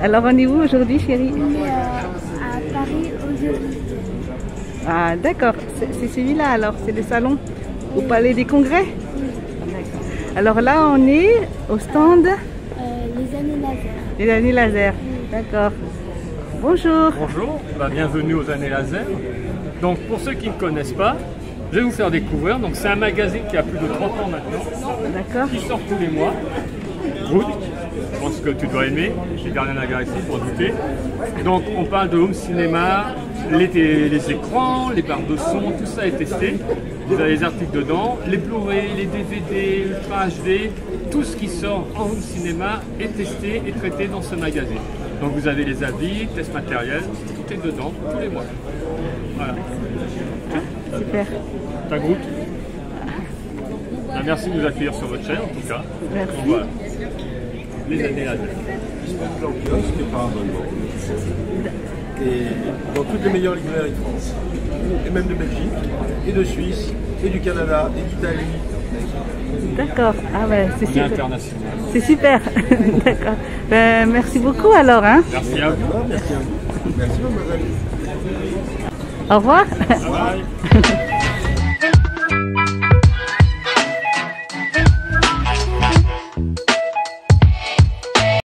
Alors on est où aujourd'hui chérie? On est euh, à Paris aujourd'hui. Ah d'accord, c'est celui-là alors, c'est le salon au Palais des Congrès? Alors là on est au stand? Euh, les années laser. des années laser. D'accord. Bonjour. Bonjour, bah, bienvenue aux années laser. Donc pour ceux qui ne connaissent pas, je vais vous faire découvrir. Donc c'est un magazine qui a plus de 30 ans maintenant, D'accord. qui sort tous les mois. Good, je pense que tu dois aimer, j'ai gardé un ici pour douter. Donc on parle de home cinéma, les, les écrans, les barres de son, tout ça est testé. Vous avez les articles dedans, les Blu-ray, les DVD, Ultra HD, tout ce qui sort en home cinéma est testé et traité dans ce magazine. Donc vous avez les avis, tests matériels, tout est dedans tous les mois. Voilà. Super. Ta groupe Ah, Merci de nous accueillir sur votre chaîne en tout cas. Merci. Donc, voilà. Les années laser. en kiosque et par abonnement. Et dans toutes les meilleures librairies de France. Et même de Belgique, et de Suisse, et du Canada, et d'Italie. D'accord. Ah ouais, c'est super. C'est super. D'accord. Ben, merci beaucoup alors. Hein. Merci à vous. Merci à vous. Merci mademoiselle. Au revoir. Bye bye.